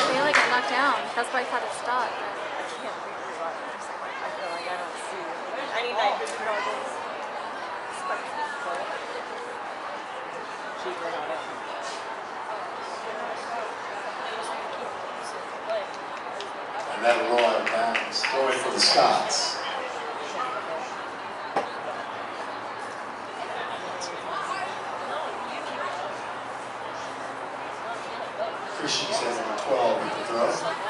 I feel like I got knocked down. That's why I thought it stopped. I can't. I feel like I don't see any night vision goggles. And that'll roll out of bounds. Going for the Scots. for us.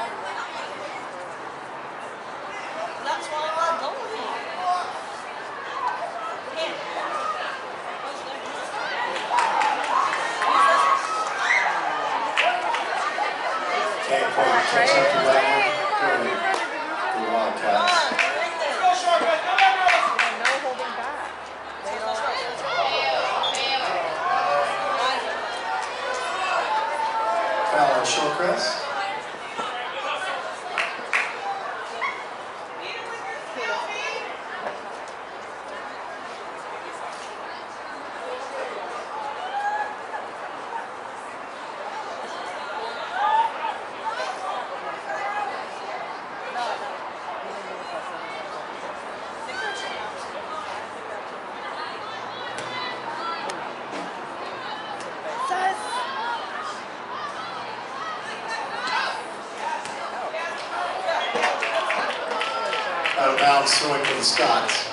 Al's throwing for the Scots.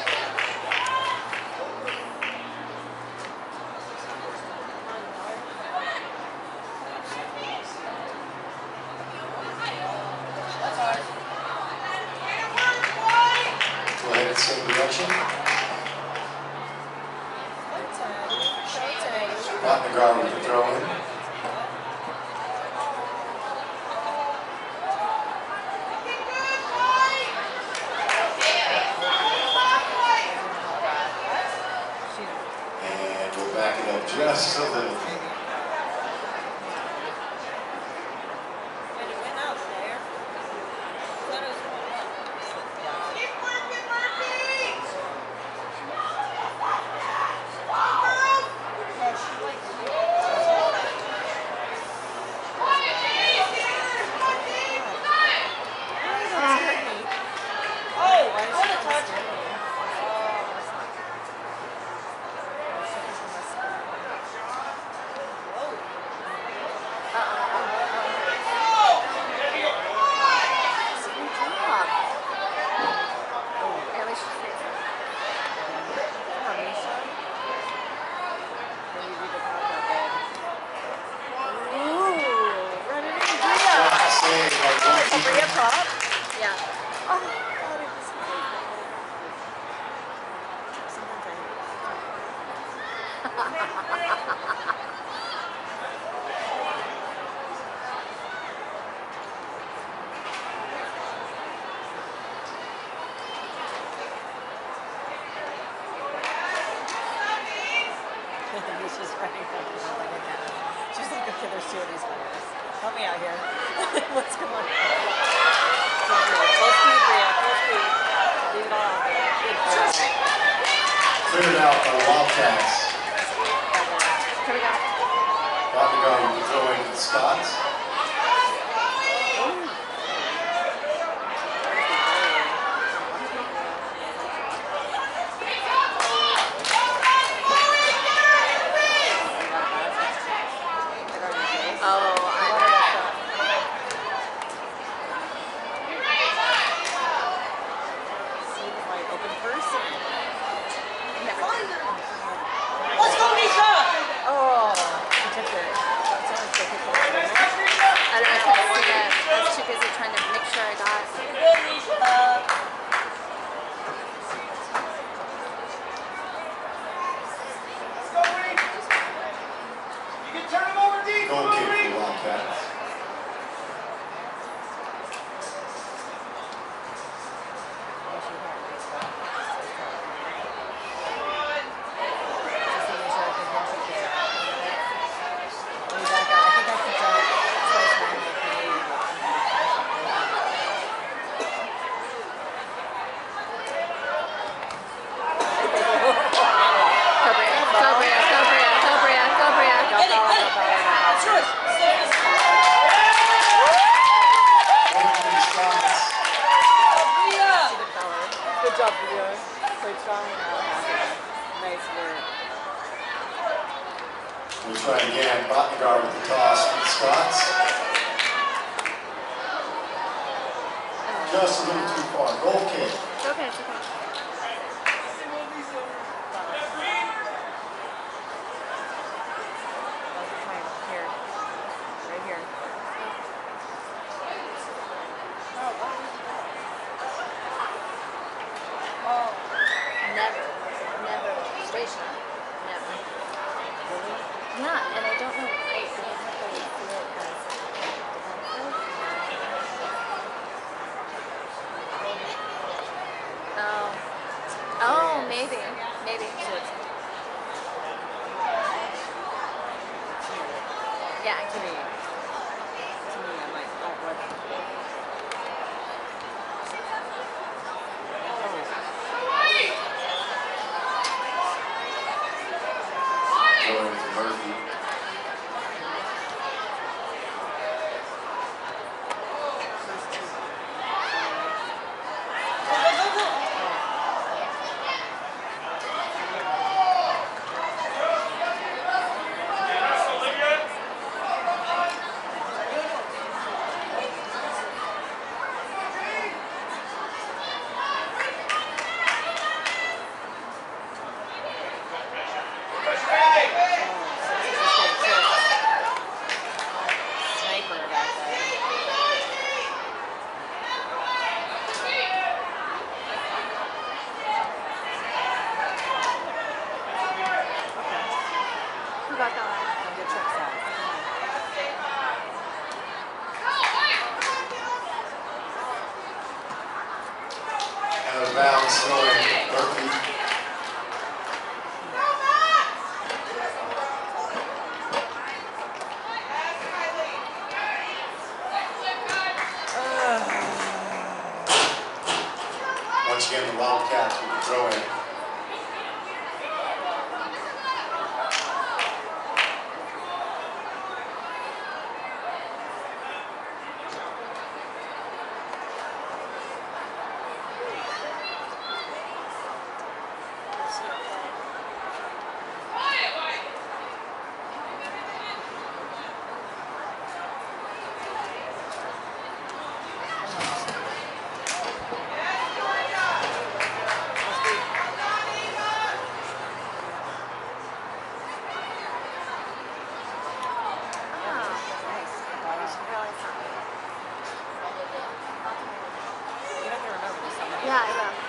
Giày.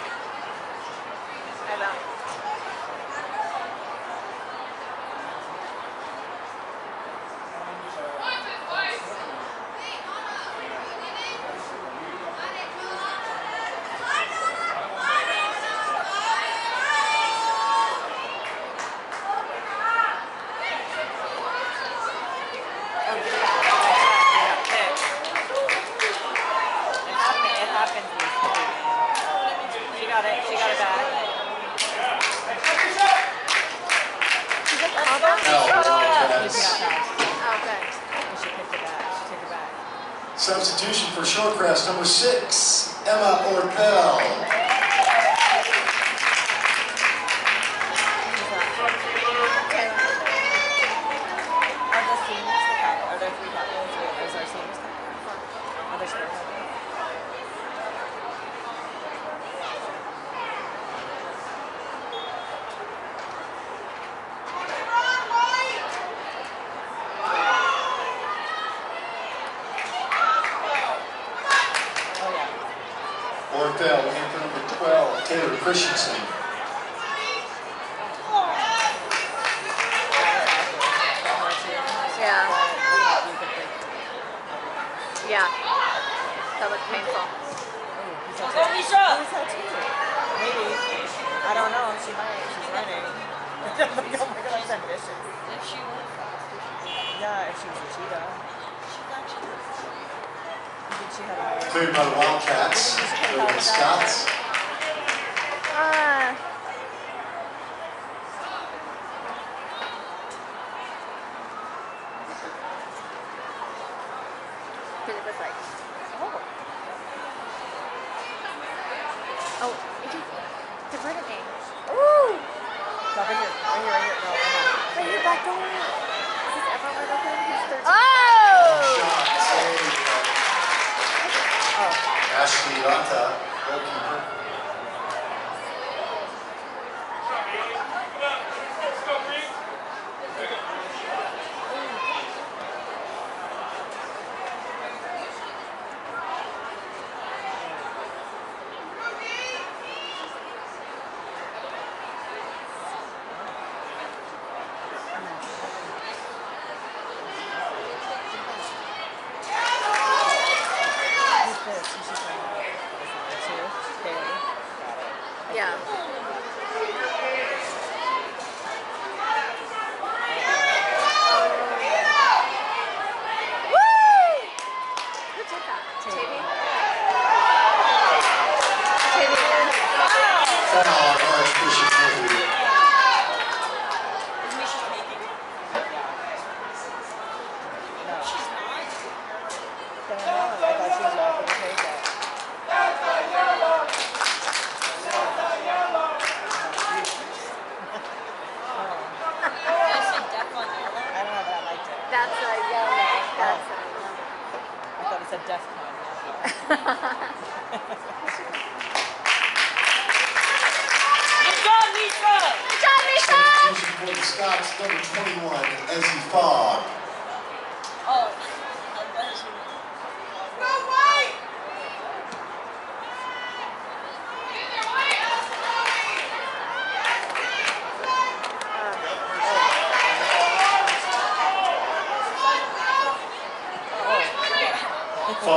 Christensen.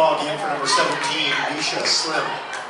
Fogg in for number 17, Misha Slim.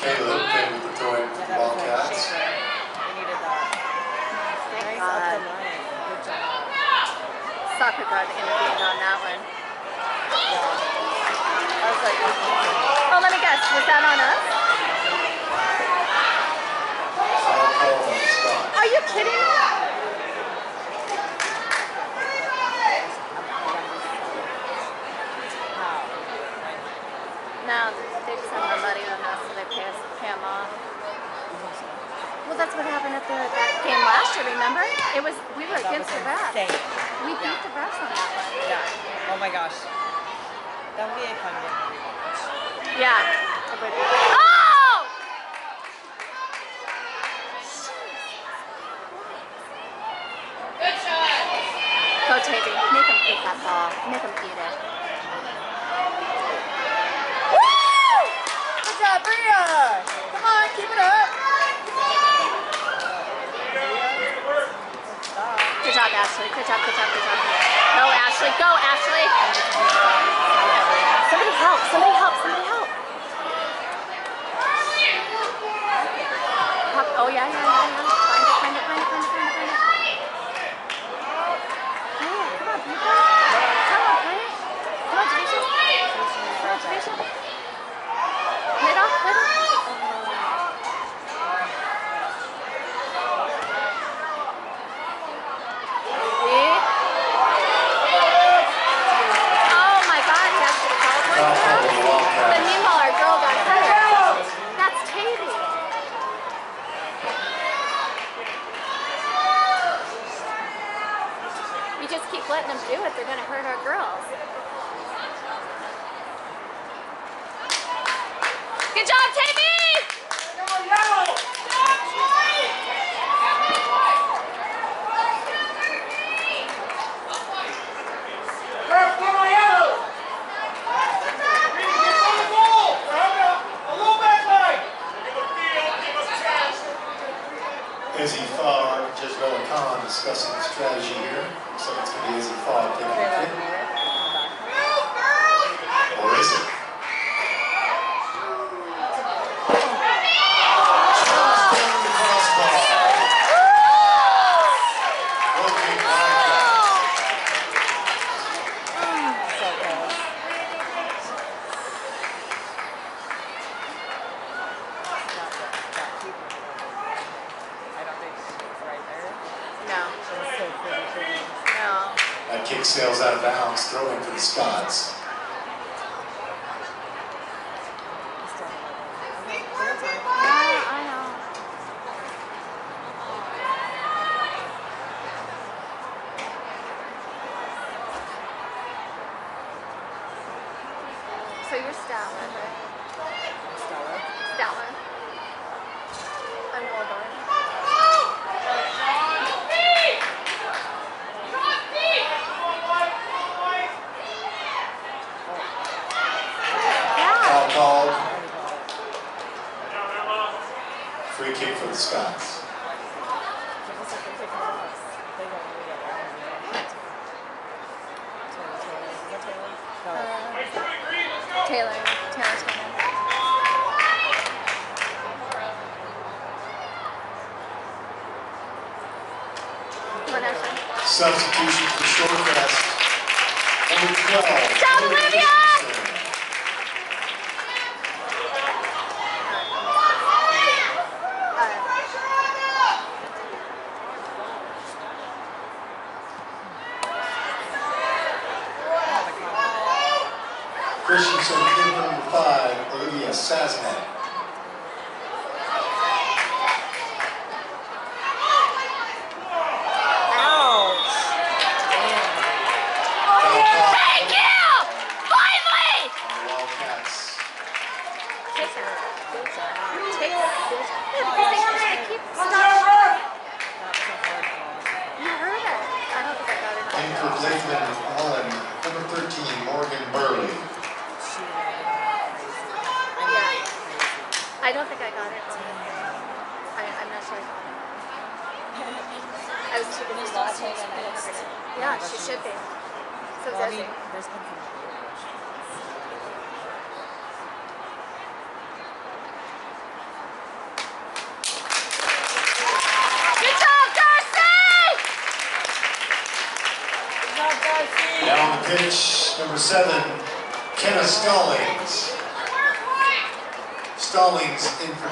Caleb played with the toy Wildcats. Soccer got intervened on that one. Oh, let me guess, was that on us? Are you kidding? on so they off. Well, that's what happened at the that game last year, remember? It was, we were against the refs. We beat the refs on that one. Yeah. Oh my gosh. That would be a fun game. Yeah. Oh! Good shot! Make him eat that ball. Make eat it. Ashley. Good job, good job, good job. Go, Ashley. Go, Ashley. Somebody help. Somebody help. Somebody 12. Olivia! Christensen, kick number 5, Olivia Sasnak. Ouch! Foul call Thank you! Finally! on the Wildcats. Take her. Take her. They keep stop. That was a hard call. You heard it. I don't think I got it. In for Blakeman Mullen, number 13, Morgan Burley. She really got crazy. I mean, Yeah. crazy. I don't think I got it. I, I'm not sure I got it. I was too busy watching and I never did. Yeah, she should be. So Well, I does mean, it. there's been some weird questions. Good job, Darcy! Now on the pitch, number 7, Kenna Stallings. Stallings in for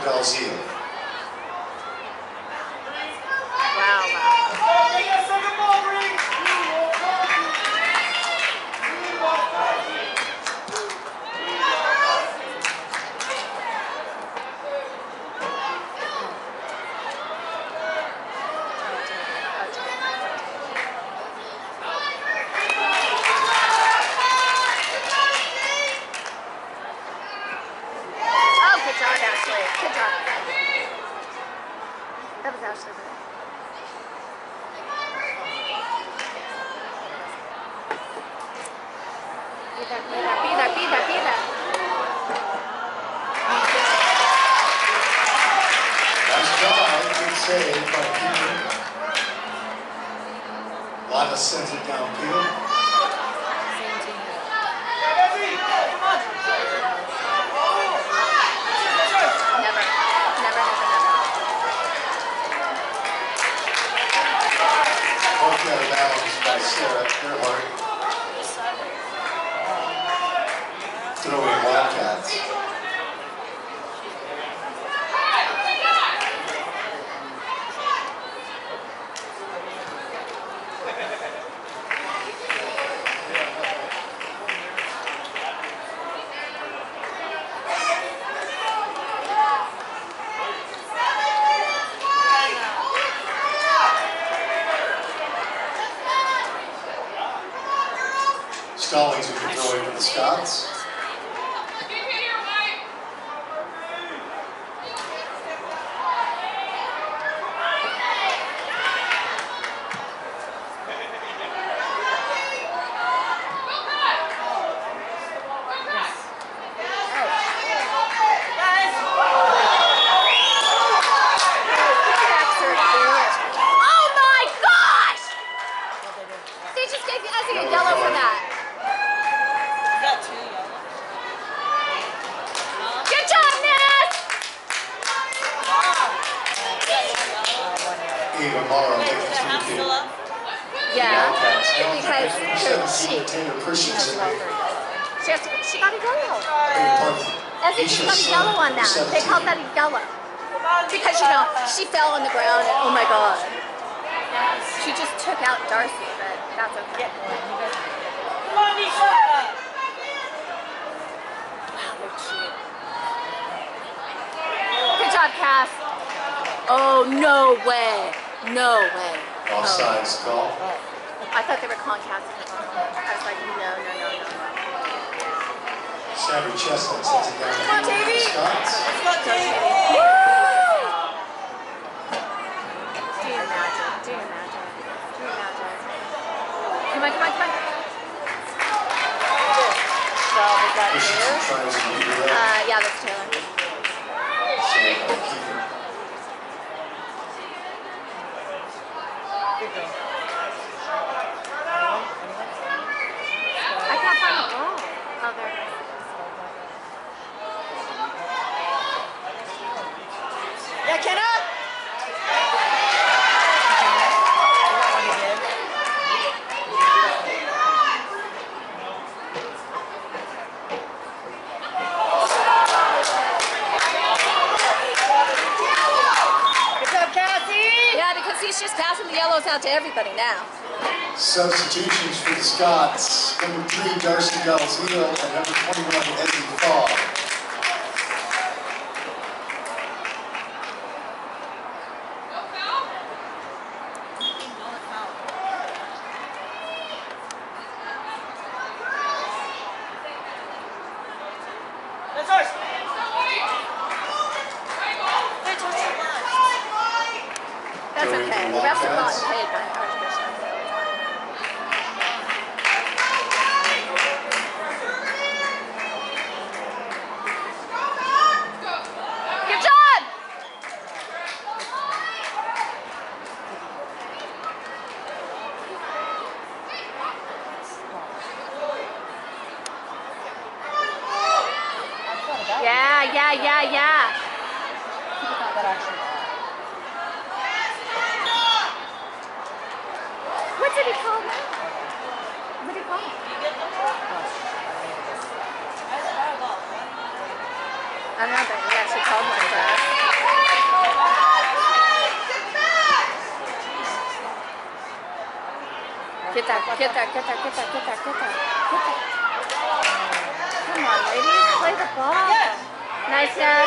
Oh, no way. No way. Offsides oh. no. call. I thought they were calling Cass. I was like, no, no, no, no. Chestnut sets. Come on, Davey. Let's go, Davey. Uh, yeah, that's Taylor. yellows out to everybody now. Substitutions for the Scots. Number three, Darcy Dalziel, and number 21, Eddie Fogg. Get that, get that, get that, get that, get that. Come on, ladies. Play the ball. Yes. Nice, Dad.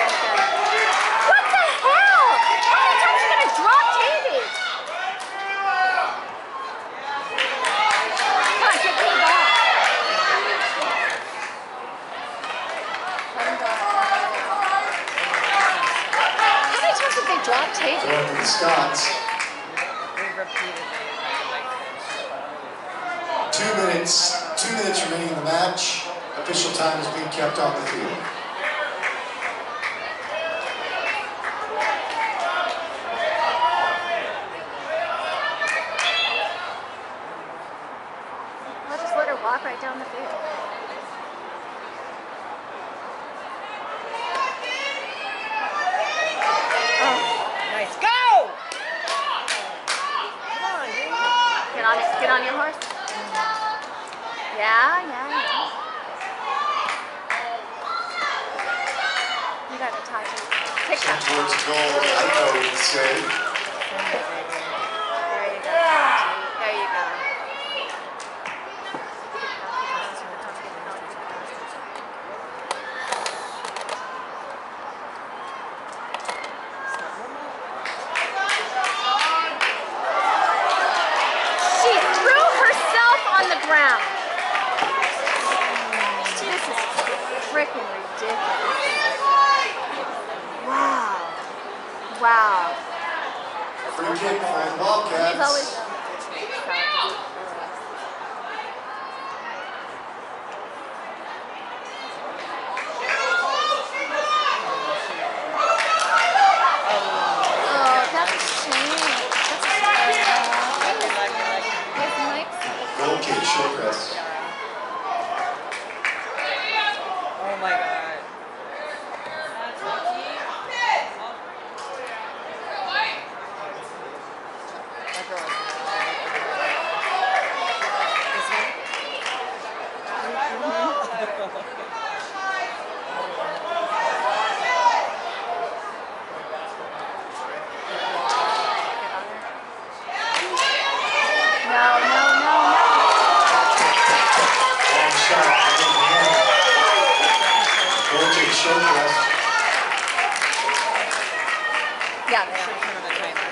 Yeah, Should yeah. turn on the timer.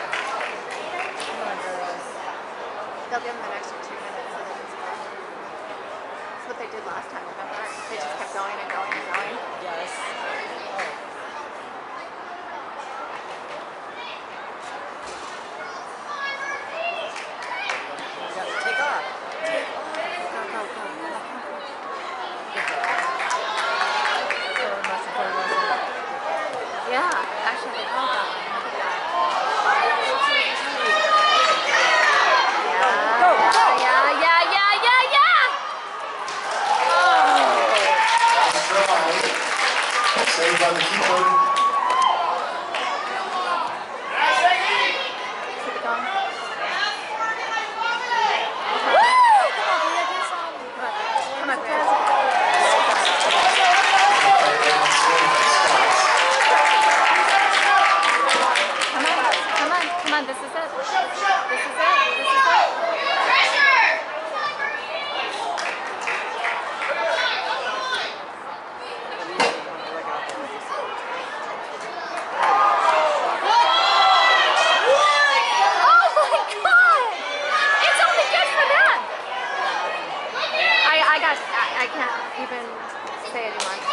Come on, girls. They'll give him an extra two minutes so they can score. That's what they did last time, remember? They just kept going and going and going. Yes. Oh. Yeah, take off. Take off. Go, go, go. Good girl. Forward muscle, forward muscle. Yeah, actually, they called that one. Look at that. Yeah, Go, go. yeah, yeah, yeah, yeah, yeah! Oh. Nice try. Saved by the keeper. Keep it going. Woo! Come on, Grace. Come on, Grace. Come on, come on, come on. This is it. This is it. This is it. Oh my God! It's only good for them. I, I got, I, I can't even say anymore.